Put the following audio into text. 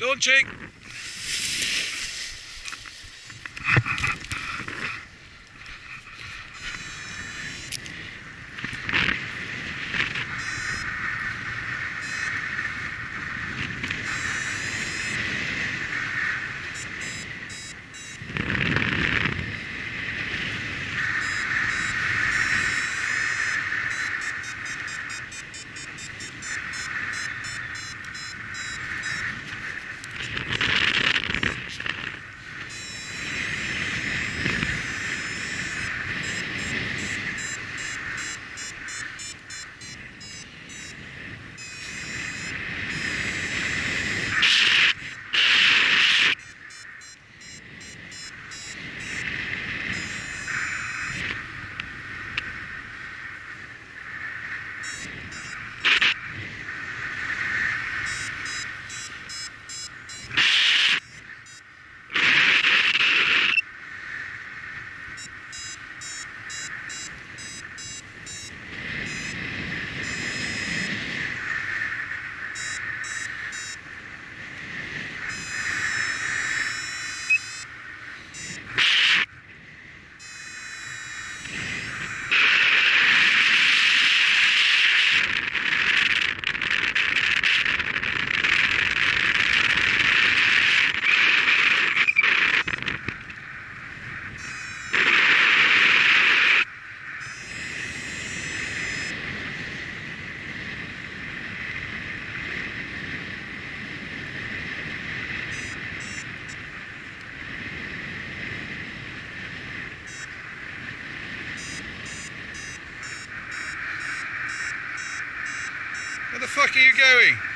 Launching. Where the fuck are you going?